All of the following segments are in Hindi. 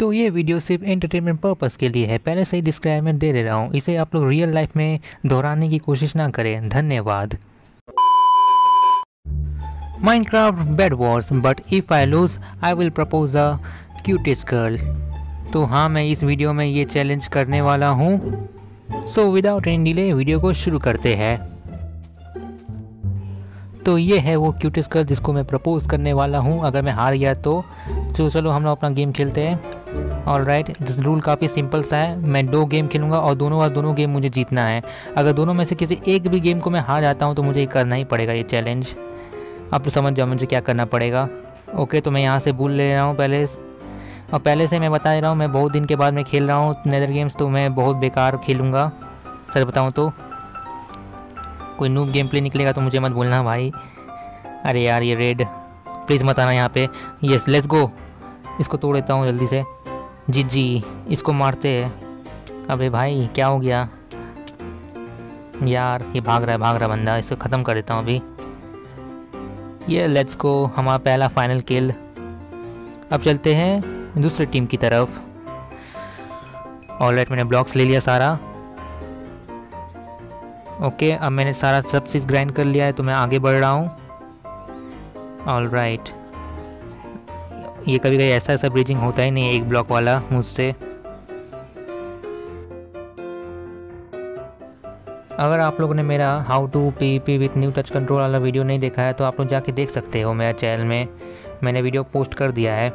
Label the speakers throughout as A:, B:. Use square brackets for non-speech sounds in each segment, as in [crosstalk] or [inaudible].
A: तो ये वीडियो सिर्फ़ एंटरटेनमेंट पर्पस के लिए है। पहले से ही डिस्क्राइबर दे दे रहा हूँ। इसे आप लोग रियल लाइफ में दोहराने की कोशिश ना करें। धन्यवाद। Minecraft Bed Wars, but if I lose, I will propose a cutest girl तो हाँ मैं इस वीडियो में ये चैलेंज करने वाला हूँ। So without any delay video को शुरू करते हैं। तो ये है वो क्यूटेस्ट गर्ल जिसको मैं प्रपोज करने वाला हूँ। अगर मैं हार गया तो तो चलो हम लोग अपना गेम खेलते हैं। ऑल राइट रूल काफ़ी सिंपल सा है। मैं दो गेम खेलूँगा और दोनों और दोनों गेम मुझे जीतना है। अगर दोनों में से किसी एक भी गेम को मैं हार जाता हूँ तो मुझे करना ही पड़ेगा, ये चैलेंज आप तो समझ जाओ मुझे क्या करना पड़ेगा। ओके तो मैं यहाँ से भूल ले रहा हूँ पहले और पहले से मैं बता रहा हूँ, मैं बहुत दिन के बाद मैं खेल रहा हूँ नेदर गेम्स तो मैं बहुत बेकार खेलूँगा। सर बताऊँ तो। कोई नूब गेम प्ले निकलेगा तो मुझे मत बोलना भाई। अरे यार, ये रेड प्लीज़ मत आना यहाँ पे। यस लेट्स गो इसको तोड़ देता हूँ जल्दी से। जी जी, इसको मारते हैं। अबे भाई, क्या हो गया? यार, ये भाग रहा है, भाग रहा बंदा इसको ख़त्म कर देता हूँ अभी। ये लेट्स गो हमारा पहला फाइनल किल अब चलते हैं दूसरी टीम की तरफ़। ऑल राइट मैंने ब्लॉक्स ले लिया सारा। ओके अब मैंने सारा सब चीज़ ग्राइंड कर लिया है तो मैं आगे बढ़ रहा हूँ। ऑल राइट ये कभी कभी ऐसा ऐसा ब्रिजिंग होता ही नहीं एक ब्लॉक वाला मुझसे। अगर आप लोगों ने मेरा how to P P with new touch control वाला वीडियो नहीं देखा है तो आप लोग जाके देख सकते हो मेरा चैनल में। मैंने वीडियो पोस्ट कर दिया है।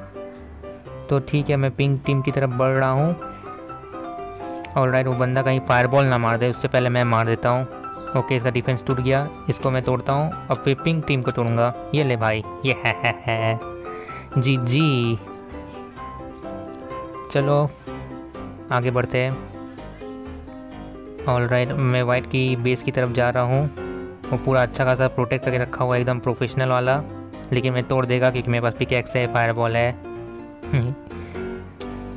A: तो ठीक है मैं पिंक टीम की तरफ़ बढ़ रहा हूँ। और राइट वो बंदा कहीं फायरबॉल ना मार दे उससे पहले मैं मार देता हूँ। ओके इसका डिफेंस टूट गया इसको मैं तोड़ता हूँ। अब फिर पिंक टीम को तोड़ूँगा। ये ले भाई ये है, है, है। जी जी। चलो, आगे बढ़ते हैं। ऑल राइट मैं वाइट की बेस की तरफ़ जा रहा हूँ। वो पूरा अच्छा खासा प्रोटेक्ट करके रखा हुआ है, एकदम प्रोफेशनल वाला। लेकिन मैं तोड़ देगा क्योंकि मेरे पास पिकेक्स है फायर बॉल है। [laughs]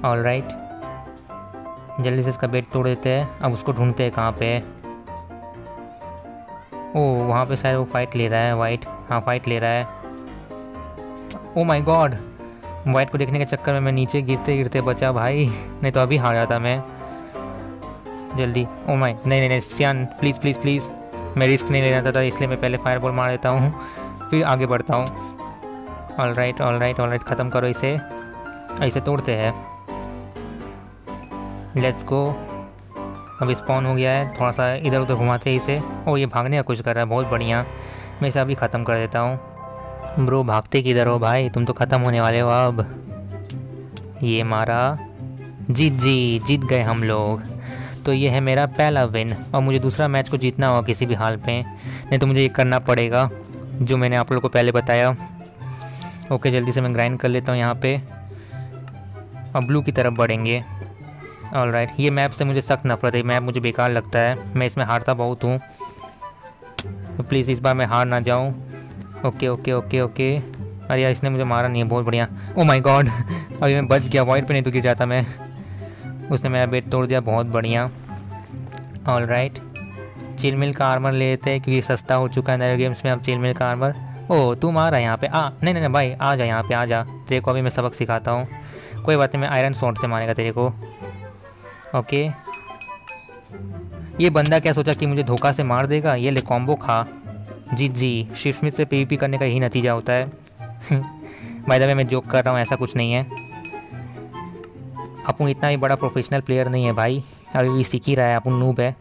A: ऑल राइट जल्दी से इसका बेट तोड़ देते हैं। अब उसको ढूंढते हैं कहाँ पे ओ, वहाँ पे शायद वो फाइट ले रहा है वाइट हाँ फाइट ले रहा है। ओ माई गॉड वाइट को देखने के चक्कर में मैं नीचे गिरते गिरते बचा भाई। नहीं तो अभी हार जाता मैं। जल्दी। ओ माई नहीं नहीं नहीं, सियान प्लीज़ प्लीज़ प्लीज़ मैं रिस्क नहीं लेना चाहता इसलिए मैं पहले फायर बॉल मार देता हूँ, फिर आगे बढ़ता हूँ। All right all right all right ख़त्म करो इसे। ऐसे तोड़ते हैं। लेट्स गो अब स्पॉन हो गया है, थोड़ा सा इधर उधर घुमाते हैं इसे। ओ ये भागने का कुछ कर रहा है, बहुत बढ़िया। मैं इसे अभी ख़त्म कर देता हूँ। ब्रो, भागते किधर हो भाई? तुम तो ख़त्म होने वाले हो अब। ये मारा। जीत जी जीत गए हम लोग। तो ये है मेरा पहला विन और मुझे दूसरा मैच को जीतना होगा किसी भी हाल पे। नहीं तो मुझे ये करना पड़ेगा, जो मैंने आप लोगों को पहले बताया। ओके जल्दी से मैं ग्राइंड कर लेता हूँ यहाँ पे। अब ब्लू की तरफ़ बढ़ेंगे। ऑल राइट ये मैप से मुझे सख्त नफरत है मैप मुझे बेकार लगता है। मैं इसमें हारता बहुत हूँ। तो प्लीज़ इस बार मैं हार ना जाऊँ। Okay okay okay okay. अरे यार, इसने मुझे मारा नहीं है, बहुत बढ़िया। ओ माय गॉड अभी मैं बच गया वाइट पे नहीं तो गिर जाता मैं। उसने मेरा बेट तोड़ दिया, बहुत बढ़िया। ऑल राइट चिल मिल का आर्मर ले लेते हैं, क्योंकि सस्ता हो चुका है नए गेम्स में अब चिल मिल का आर्मर ओ तुम आ रहा है यहाँ पे। आ, नहीं नहीं भाई, आ जा यहाँ पे, आ जा। तेरे को अभी मैं सबक सिखाता हूँ। कोई बात नहीं, मैं आयरन शॉट से मारेगा तेरे को। ओके ये बंदा क्या सोचा कि मुझे धोखा से मार देगा? ये ले कॉम्बो खा। जी जी, शिफ्ट में से पीवीपी करने का यही नतीजा होता है। [laughs] दबे मैं जोक कर रहा हूँ, ऐसा कुछ नहीं है। अपन इतना भी बड़ा प्रोफेशनल प्लेयर नहीं है भाई। अभी भी सीख ही रहा है अपन नूब है।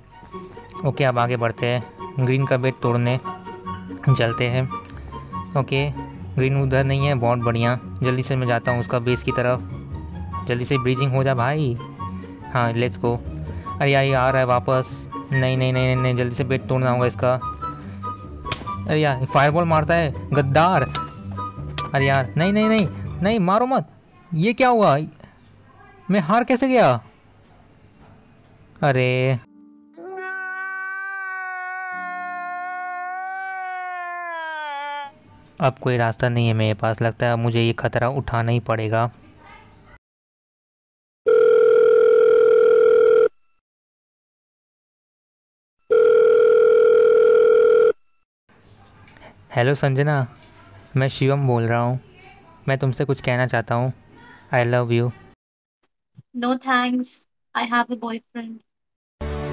A: ओके अब आगे बढ़ते हैं। ग्रीन का बेट तोड़ने चलते हैं। ओके ग्रीन उधर नहीं है, बहुत बढ़िया। जल्दी से मैं जाता हूँ उसका बेस की तरफ़। जल्दी से ब्रीजिंग हो जा भाई। हाँ लेट्स गो अरे यार आ रहा है वापस। नहीं नहीं नहीं नहीं जल्दी से बेट तोड़ना होगा इसका। अरे यार फायरबॉल मारता है, गद्दार। अरे यार, नहीं नहीं नहीं नहीं, मारो मत। ये क्या हुआ? मैं हार कैसे गया? अरे। अब कोई रास्ता नहीं है मेरे पास, लगता है मुझे ये खतरा उठाना ही पड़ेगा। हेलो संजना मैं शिवम बोल रहा हूँ। मैं तुमसे कुछ कहना चाहता हूँ। I love you
B: no thanks. I have a boyfriend.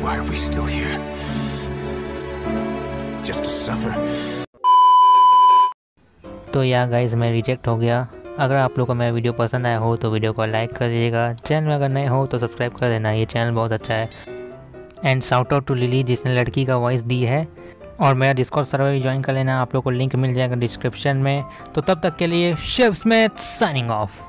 C: Why are we still here? Just to suffer?
A: तो या गाइस मैं रिजेक्ट हो गया। अगर आप लोग को मेरा वीडियो पसंद आया हो तो वीडियो को लाइक कर दीजिएगा। चैनल में अगर नए हो तो सब्सक्राइब कर देना। ये चैनल बहुत अच्छा है। And shout out to Lily जिसने लड़की का वॉइस दी है। और मेरा डिस्कॉर्ड सर्वर भी ज्वाइन कर लेना, आप लोग को लिंक मिल जाएगा डिस्क्रिप्शन में। तो तब तक के लिए शिव स्मिथ साइनिंग ऑफ़